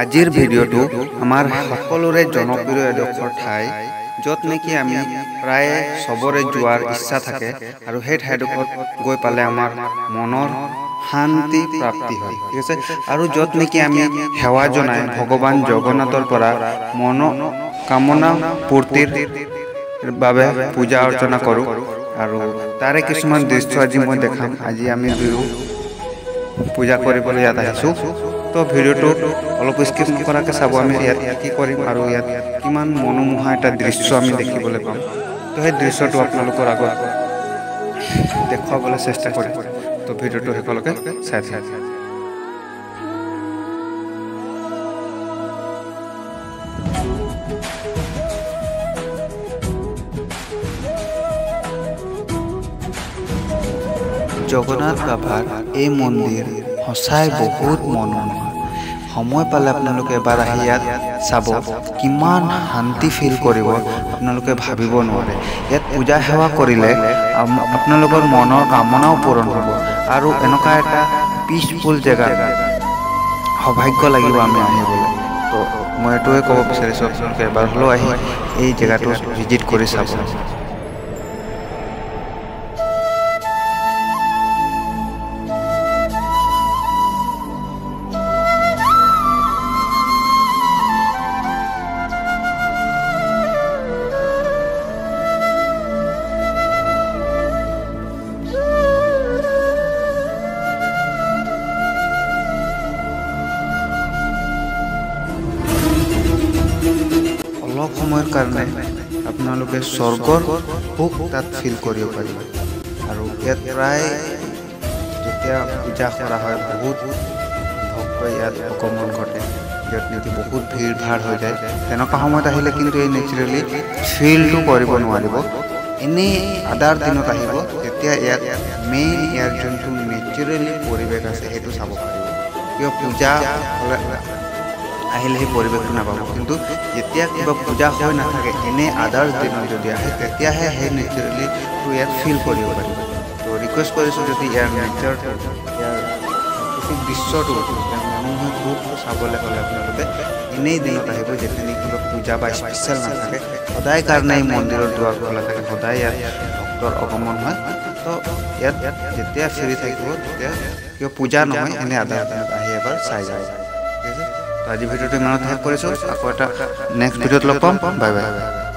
আজিৰ ভিডিঅ'টো আমাৰ সকলোৰে জনপ্ৰিয় এডোখৰ ঠাই য'ত নেকি আমি প্ৰায়ে চবৰে যোৱাৰ ইচ্ছা থাকে আৰু সেই ঠাইডোখৰত গৈ পালে আমাৰ মনৰ শান্তি প্ৰাপ্তি হয় ঠিক আছে? আৰু য'ত নেকি আমি সেৱা জনাই ভগৱান জগন্নাথৰ পৰা মন কামনা পূৰ্তিৰ বাবে পূজা অৰ্চনা কৰোঁ আৰু তাৰে কিছুমান দৃশ্য আজি মই দেখাম। আজি আমি দুয়ো পূজা কৰিবলৈ ইয়াত আহিছোঁ। তো ভিডিঅ'টো অলপ স্কিপ নকৰাকৈ চাব আমি ইয়াত কি কৰিম আৰু ইয়াত কিমান মনোমোহা এটা দৃশ্য আমি দেখিবলৈ পাম। তো সেই দৃশ্যটো আপোনালোকৰ আগত দেখুৱাবলৈ চেষ্টা কৰিম। তো ভিডিঅ'টো শেষলৈকে চাই চাই জগন্নাথ বাবাৰ এই মন্দিৰ সঁচাই বহুত মনোমোহা। সময় পালে আপোনালোকে এবাৰ আহি ইয়াত চাব কিমান শান্তি ফিল কৰিব আপোনালোকে ভাবিব নোৱাৰে। ইয়াত পূজা সেৱা কৰিলে আপোনালোকৰ মনৰ কামনাও পূৰণ হ'ব আৰু এনেকুৱা এটা পিচফুল জেগা সৌভাগ্য লাগিব আমি আহিবলৈ তো মই এইটোৱে ক'ব বিচাৰিছোঁ আপোনালোকে এবাৰ হ'লেও আহি এই জেগাটো ভিজিট কৰি চাব। অলপ সময়ৰ কাৰণে আপোনালোকে স্বৰ্গৰ সুখ তাত ফিল কৰিব পাৰিব। আৰু ইয়াত প্ৰায় যেতিয়া পূজা কৰা হয় বহুত ভক্তই ইয়াত আগমন ঘটে। য'ত নেকি বহুত ভিৰ ভাৰ হৈ যায় তেনেকুৱা সময়ত আহিলে কিন্তু এই নেচাৰেলি ফিলটো কৰিব নোৱাৰিব। এনেই আদাৰ দিনত আহিব তেতিয়া ইয়াত মেইন ইয়াৰ যোনটো নেচাৰেলি পৰিৱেশ আছে সেইটো চাব পাৰিব। কিয় পূজা হ'লে আহিলে সেই পৰিৱেশটো নাপাব। কিন্তু যেতিয়া কিবা পূজা হৈ নাথাকে এনে আদাৰ্ছ দিনত যদি আহে তেতিয়াহে সেই নেচাৰেলিটো ইয়াত ফিল কৰিব পাৰিব। তো ৰিকুৱেষ্ট কৰিছোঁ যদি ইয়াৰ নেচাৰটো ইয়াৰ দৃশ্যটো মানুহে খুব চাবলৈ হ'লে আপোনালোকে এনেই দিনত আহিব যেতিয়া নেকি কিবা পূজা বা স্পেচিয়েল নাথাকে। সদায় কাৰণে মন্দিৰৰ দুৱাৰ খোলা থাকে সদায় ইয়াত ভক্তৰ আগমন হয়। তো ইয়াত যেতিয়া ফ্ৰী থাকিব তেতিয়া কিবা পূজা নহয় এনে আদাৰ দিনত আহি এবাৰ চাই যাব ঠিক আছে? তো আজি ভিডিঅ'টো ইমানত শেষ কৰিছোঁ আকৌ এটা নেক্সট ভিডিঅ'ত লগ পাম বাই বাই